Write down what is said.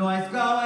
Keep noise.